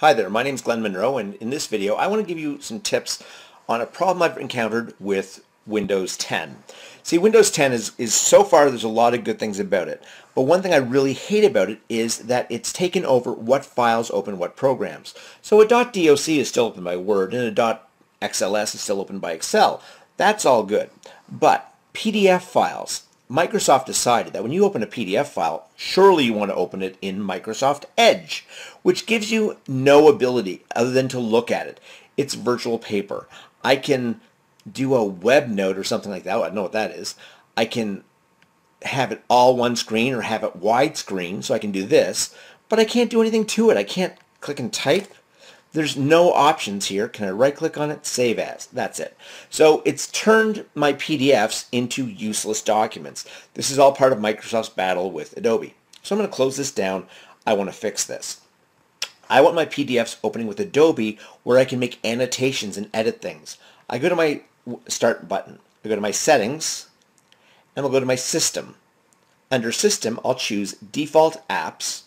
Hi there, my name is Glenn Monroe and in this video I want to give you some tips on a problem I've encountered with Windows 10. See Windows 10 is, is so far there's a lot of good things about it but one thing I really hate about it is that it's taken over what files open what programs. So a .doc is still open by Word and a .xls is still open by Excel. That's all good. But PDF files, Microsoft decided that when you open a PDF file, surely you want to open it in Microsoft Edge, which gives you no ability other than to look at it. It's virtual paper. I can do a web note or something like that. I know what that is. I can have it all one screen or have it widescreen, so I can do this, but I can't do anything to it. I can't click and type. There's no options here. Can I right click on it? Save as. That's it. So it's turned my PDFs into useless documents. This is all part of Microsoft's battle with Adobe. So I'm going to close this down. I want to fix this. I want my PDFs opening with Adobe where I can make annotations and edit things. I go to my Start button. I go to my Settings, and I'll go to my System. Under System, I'll choose Default Apps,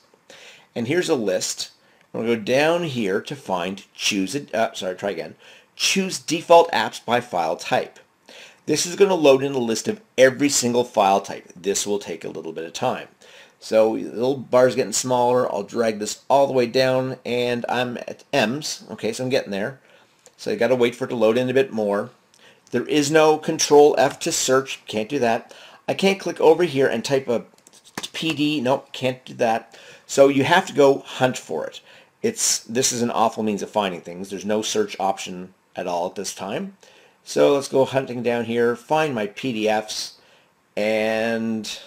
and here's a list I'm going to go down here to find choose it. Uh, sorry, try again. Choose default apps by file type. This is going to load in a list of every single file type. This will take a little bit of time. So the little bar is getting smaller. I'll drag this all the way down and I'm at M's. Okay, so I'm getting there. So I got to wait for it to load in a bit more. There is no control F to search. Can't do that. I can't click over here and type a PD. Nope, can't do that. So you have to go hunt for it it's this is an awful means of finding things. There's no search option at all at this time. So let's go hunting down here, find my PDFs, and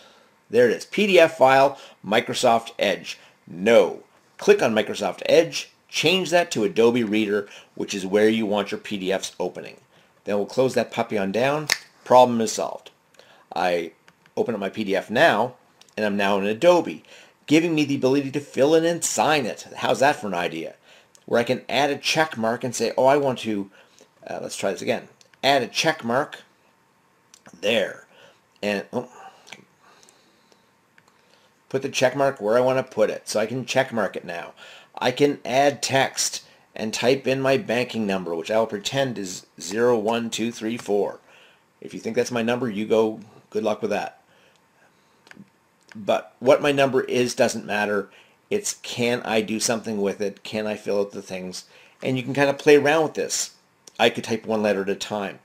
there it is. PDF file, Microsoft Edge. No. Click on Microsoft Edge, change that to Adobe Reader, which is where you want your PDFs opening. Then we'll close that puppy on down. Problem is solved. I open up my PDF now, and I'm now in Adobe giving me the ability to fill in and sign it. How's that for an idea? Where I can add a check mark and say, oh, I want to, uh, let's try this again, add a check mark there. And oh, put the check mark where I want to put it. So I can check mark it now. I can add text and type in my banking number, which I'll pretend is 01234. If you think that's my number, you go, good luck with that. But what my number is doesn't matter. It's can I do something with it? Can I fill out the things? And you can kind of play around with this. I could type one letter at a time.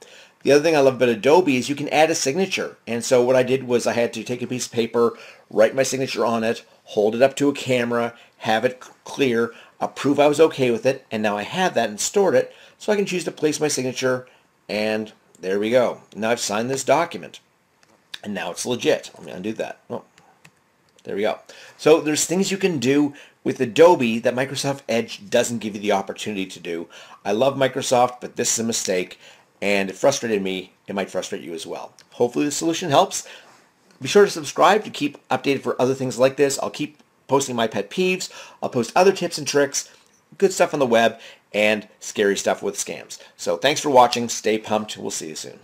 The other thing I love about Adobe is you can add a signature. And so what I did was I had to take a piece of paper, write my signature on it, hold it up to a camera, have it clear, approve I was okay with it, and now I have that and stored it, so I can choose to place my signature, and there we go. Now I've signed this document. And now it's legit. Let me undo that. Oh, there we go. So there's things you can do with Adobe that Microsoft Edge doesn't give you the opportunity to do. I love Microsoft, but this is a mistake, and it frustrated me. It might frustrate you as well. Hopefully the solution helps. Be sure to subscribe to keep updated for other things like this. I'll keep posting my pet peeves. I'll post other tips and tricks, good stuff on the web, and scary stuff with scams. So thanks for watching. Stay pumped. We'll see you soon.